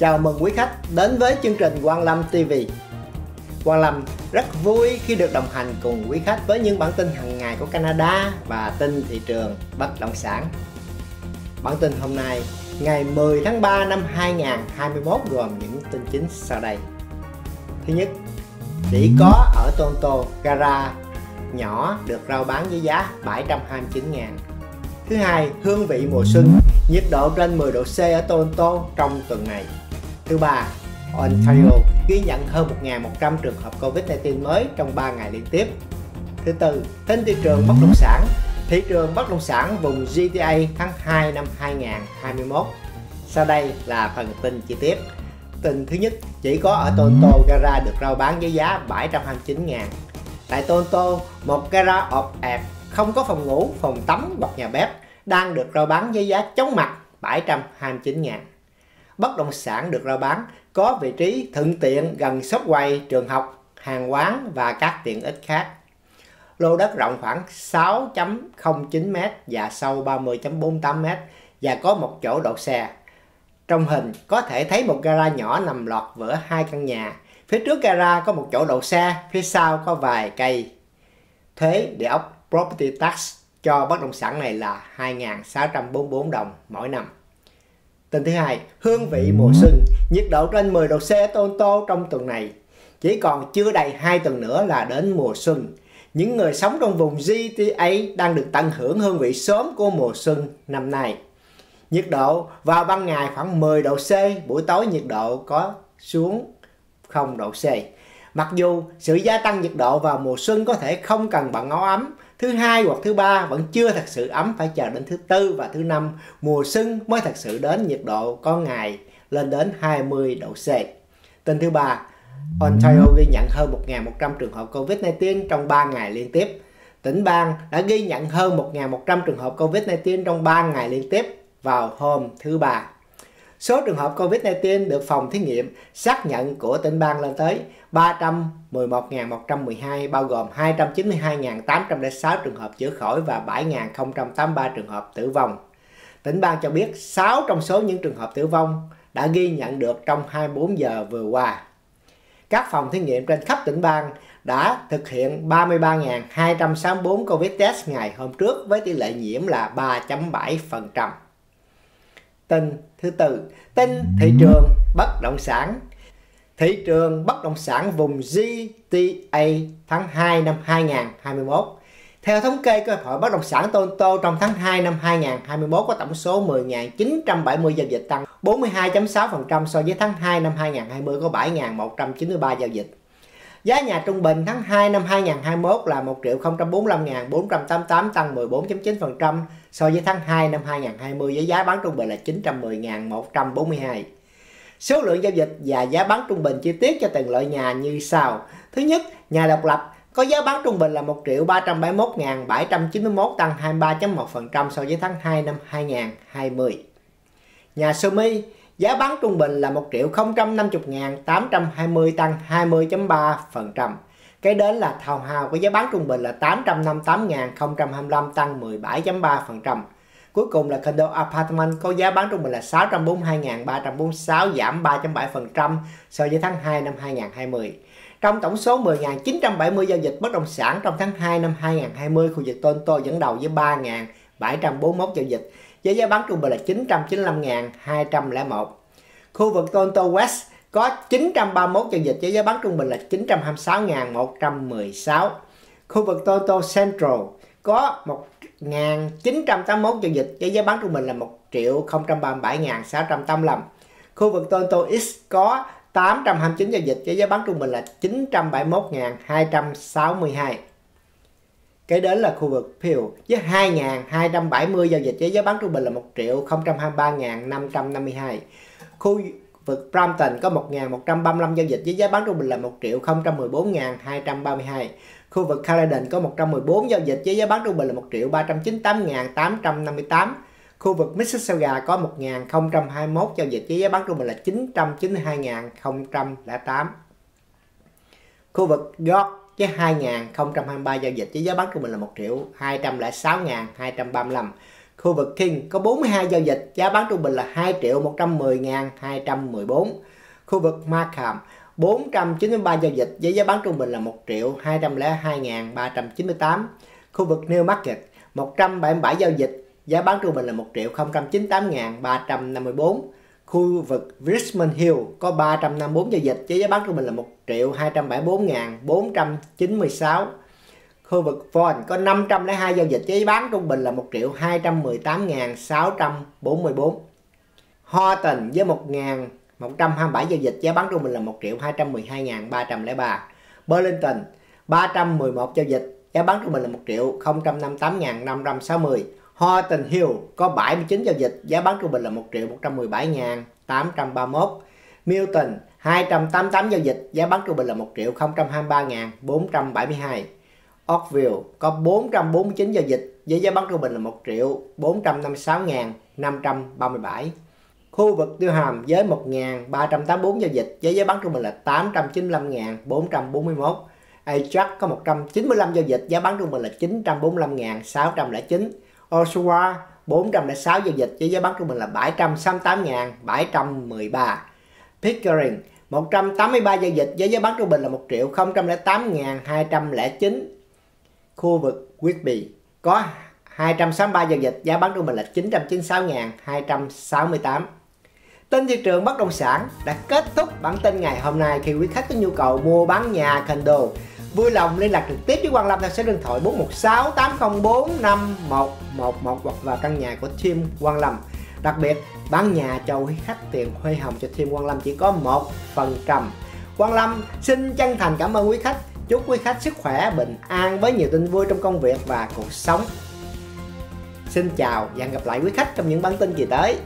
Chào mừng quý khách đến với chương trình Quang Lâm TV. Quang Lâm rất vui khi được đồng hành cùng quý khách với những bản tin hàng ngày của Canada và tin thị trường bất động sản. Bản tin hôm nay, ngày 10 tháng 3 năm 2021 gồm những tin chính sau đây. Thứ nhất, chỉ có ở Toronto gara nhỏ được rao bán với giá 729 ngàn. Thứ hai, hương vị mùa xuân, nhiệt độ trên 10 độ C ở Toronto trong tuần này. Thứ ba, Ontario ghi nhận hơn 1.100 trường hợp Covid-19 mới trong 3 ngày liên tiếp. Thứ tư, tin thị trường bất động sản. Thị trường bất động sản vùng GTA tháng 2 năm 2021. Sau đây là phần tin chi tiết. Tin thứ nhất, chỉ có ở Toronto gara được rao bán với giá 729 ngàn. Tại Toronto, một gara ọp ẹp không có phòng ngủ, phòng tắm hoặc nhà bếp đang được rao bán với giá chóng mặt 729 ngàn bất động sản được rao bán có vị trí thuận tiện gần shop quầy, trường học, hàng quán và các tiện ích khác. Lô đất rộng khoảng 6.09 m và sâu 30.48 m và có một chỗ đậu xe. Trong hình có thể thấy một gara nhỏ nằm lọt vỡ hai căn nhà. Phía trước gara có một chỗ đậu xe, phía sau có vài cây. Thuế địa ốc property tax cho bất động sản này là 2.644 đồng mỗi năm. Tin thứ hai, hương vị mùa xuân, nhiệt độ trên 10 độ C tôn tô trong tuần này. Chỉ còn chưa đầy 2 tuần nữa là đến mùa xuân. Những người sống trong vùng GTA đang được tận hưởng hương vị sớm của mùa xuân năm nay. Nhiệt độ vào ban ngày khoảng 10 độ C, buổi tối nhiệt độ có xuống 0 độ C. Mặc dù sự gia tăng nhiệt độ vào mùa xuân có thể không cần bằng áo ấm, thứ hai hoặc thứ ba vẫn chưa thật sự ấm phải chờ đến thứ tư và thứ năm mùa xuân mới thật sự đến nhiệt độ có ngày lên đến 20 độ C. Tin thứ ba, Ontario ghi nhận hơn 1.100 trường hợp COVID-19 trong 3 ngày liên tiếp. Tỉnh bang đã ghi nhận hơn 1.100 trường hợp COVID-19 trong 3 ngày liên tiếp vào hôm thứ ba. Số trường hợp COVID-19 được phòng thí nghiệm, xác nhận của tỉnh bang lên tới 311.112 bao gồm 292.806 trường hợp chữa khỏi và 7.083 trường hợp tử vong. Tỉnh bang cho biết 6 trong số những trường hợp tử vong đã ghi nhận được trong 24 giờ vừa qua. Các phòng thí nghiệm trên khắp tỉnh bang đã thực hiện 33.264 COVID test ngày hôm trước với tỷ lệ nhiễm là 3.7%. Tin thứ tư, tin thị trường bất động sản. Thị trường bất động sản vùng GTA tháng 2 năm 2021 theo thống kê của Hiệp hội Bất động sản Toronto trong tháng 2 năm 2021 có tổng số 10.970 giao dịch tăng 42.6% so với tháng 2 năm 2020 có 7.193 giao dịch. Giá nhà trung bình tháng 2 năm 2021 là 1 triệu 045.488 tăng 14.9% so với tháng 2 năm 2020 với giá bán trung bình là 910.142. Số lượng giao dịch và giá bán trung bình chi tiết cho từng loại nhà như sau. Thứ nhất, nhà độc lập có giá bán trung bình là 1 triệu 371.791 tăng 23.1% so với tháng 2 năm 2020. Nhà sơ mi Giá bán trung bình là 1 triệu 050.820 tăng 20.3%. Cái đến là thầu hào có giá bán trung bình là 858.025 tăng 17.3%. Cuối cùng là condo apartment có giá bán trung bình là 642.346 giảm 3.7% so với tháng 2 năm 2020. Trong tổng số 10.970 giao dịch bất động sản trong tháng 2 năm 2020, khu vực Toronto dẫn đầu với 3.741 giao dịch với giá bán trung bình là 995.201. Khu vực Toronto West có 931 giao dịch với giá bán trung bình là 926.116. Khu vực Toronto Central có 1.981 giao dịch với giá bán trung bình là 1 triệu 037.685. Khu vực Toronto East có 829 giao dịch với giá bán trung bình là 971.262. Kế đến là khu vực Peel với 2.270 giao dịch với giá bán trung bình là 1 triệu 023.552. Khu vực Brampton có 1.135 giao dịch với giá bán trung bình là 1 triệu 014.232. Khu vực Caledon có 114 giao dịch với giá bán trung bình là 1 triệu 398.858. Khu vực Mississauga có 1.021 giao dịch với giá bán trung bình là 992.008. Khu vực York cái 2023 giao dịch với giá bán của mình là 1 triệu 206.235. Khu vực King có 42 giao dịch, giá bán trung bình là 2 triệu 110.214 Khu vực Markham 493 giao dịch với giá bán trung bình là 1 triệu 202.398 Khu vực New Market 177 giao dịch, giá bán trung bình là 1 triệu 098.354 Khu vực Richmond Hill có 354 giao dịch, với giá bán trung bình là 1 triệu 274.496 Khu vực Vaughan có 502 giao dịch, với bán trung bình là 1 triệu 218.644. Horton với 1.127 giao dịch, giá bán trung bình là 1 triệu 212.303. Burlington 311 giao dịch, giá bán trung bình là 1 triệu 058.560. Hoa Tình Hill có 79 giao dịch, giá bán trung bình là 1 triệu 117 ngàn 831. Milton 288 giao dịch, giá bán trung bình là 1 triệu 023 ngàn 472. Oakville có 449 giao dịch, với giá bán trung bình là 1 triệu 456 ngàn 537. Khu vực tiêu hàm với 1.384 giao dịch, với giá bán trung bình là 895.441. Ajax có 195 giao dịch, giá bán trung bình là 945.609. Oshawa 406 giao dịch với giá bán trung bình là 768.713. Pickering 183 giao dịch với giá bán trung bình là 1 triệu 008.209 khu vực Whitby, có 263 giao dịch giá bán trung bình là 996.268. Tin thị trường bất động sản đã kết thúc bản tin ngày hôm nay khi quý khách có nhu cầu mua bán nhà condo vui lòng liên lạc trực tiếp với Quang Lâm theo số điện thoại 416 804 5111 hoặc vào căn nhà của team Quang Lâm. Đặc biệt, bán nhà cho quý khách tiền thuê hồng cho team Quang Lâm chỉ có 1%. Quang Lâm xin chân thành cảm ơn quý khách Chúc quý khách sức khỏe, bình an với nhiều tin vui trong công việc và cuộc sống. Xin chào và hẹn gặp lại quý khách trong những bản tin kỳ tới.